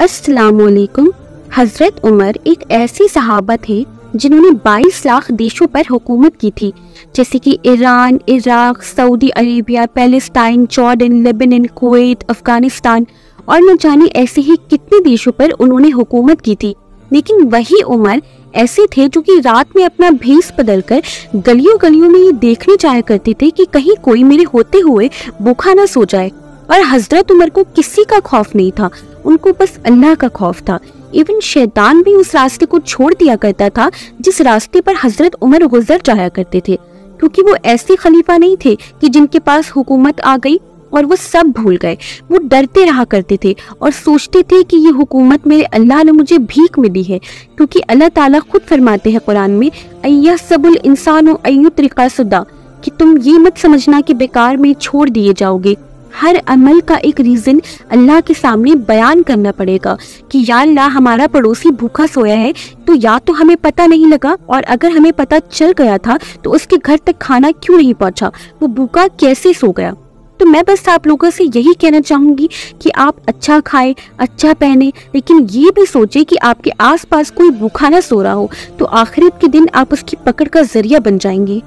अस्सलाम हज़रत उमर एक ऐसी सहाबा थे जिन्होंने 22 लाख देशों पर हुकूमत की थी, जैसे कि Iran, Iraq, Saudi Arabia, Palestine, Jordan, Lebanon, Kuwait, Afghanistan और न जाने ऐसे ही कितने देशों पर उन्होंने हुकूमत की थी। लेकिन वही उमर ऐसे थे जो कि रात में अपना भेस बदल कर गलियों गलियों में ये देखने जाया करते थे कि कहीं कोई मेरे होते हुए भूखा ना सो जाए। और हज़रत उमर को किसी का खौफ नहीं था। उनको बस अल्लाह का खौफ था। इवन शैतान भी उस रास्ते को छोड़ दिया करता था, जिस रास्ते पर हज़रत उमर गुजर जाया करते थे। क्योंकि वो ऐसे खलीफा नहीं थे कि जिनके पास हुकूमत आ गई और वो सब भूल गए। वो डरते रहा करते थे और सोचते थे कि ये हुकूमत मेरे अल्लाह ने मुझे भीख मिली है। क्योंकि अल्लाह ताला खुद फरमाते हैं कुरान में, अय्या सबुल इंसान तरीका सुदा कि तुम ये मत समझना कि बेकार में छोड़ दिए जाओगे। हर अमल का एक रीज़न अल्लाह के सामने बयान करना पड़ेगा कि या अल्लाह हमारा पड़ोसी भूखा सोया है तो या तो हमें पता नहीं लगा और अगर हमें पता चल गया था तो उसके घर तक खाना क्यों नहीं पहुँचा? वो भूखा कैसे सो गया? तो मैं बस आप लोगों से यही कहना चाहूँगी कि आप अच्छा खाएँ अच्छा पहने, लेकिन ये भी सोचे कि आपके आसपास कोई भूखा ना सो रहा हो तो आखिरत के दिन आप उसकी पकड़ का ज़रिया बन जाएँगे।